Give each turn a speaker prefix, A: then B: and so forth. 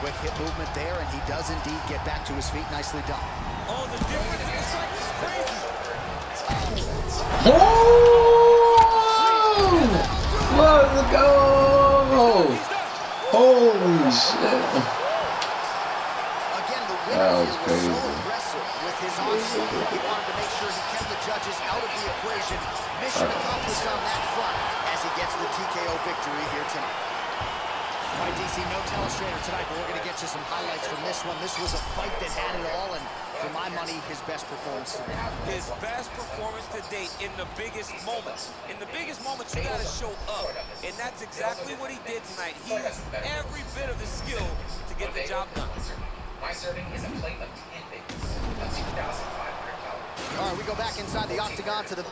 A: Quick hip movement there, and he does indeed get back to his feet. Nicely done.
B: Oh, the difference in the strike is crazy.
C: Oh! Let's go! Holy shit.
A: Again, the
C: That
A: winner
C: was
A: here was
C: crazy.
A: so aggressive with his onslaught. He wanted to make sure he kept the judges out of the equation. Mission accomplished on that front as he gets the TKO victory here tonight. All right, DC, no telestrator tonight, but we're going to get you some highlights from this one. This was a fight that had it all, and for my money, his best performance tonight.
B: His best performance to date in the biggest moments. In the biggest moments, you got to show up. And that's exactly what he did tonight. He used every bit of his skill to get the job done.
D: My serving is a plate of 10 bacons. That's 2,500 calories.
A: All right, we go back inside the octagon to the